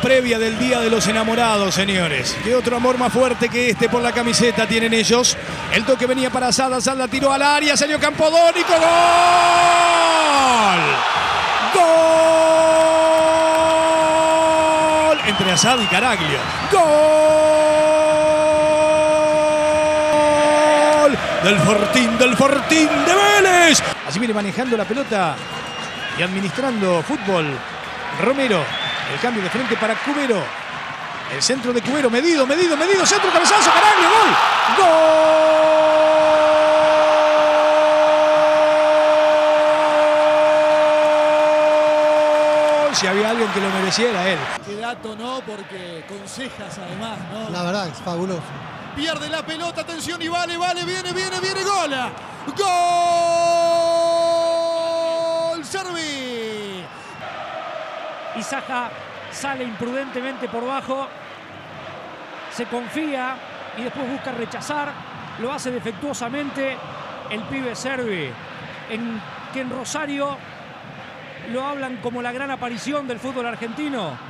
previa del Día de los Enamorados, señores. ¿Qué otro amor más fuerte que este por la camiseta tienen ellos? El toque venía para Sada, Sada tiró al área, salió Campodónico, ¡gol! ¡Gol! Entre Asad y Caraglio. ¡Gol! Del Fortín, del Fortín de Vélez. Así viene manejando la pelota y administrando fútbol. Romero, el cambio de frente para Cubero. El centro de Cubero, medido, medido, medido, centro, cabezazo, Caraglio, gol. ¡Gol! Si había alguien que lo mereciera, él. Qué dato, ¿no? Porque con cejas además, ¿no? La verdad, es fabuloso. Pierde la pelota, atención y vale, vale, viene, viene, viene, gola. ¡Gol! Servi. Y Saja sale imprudentemente por bajo. Se confía y después busca rechazar. Lo hace defectuosamente el pibe Servi. En, que en Rosario lo hablan como la gran aparición del fútbol argentino.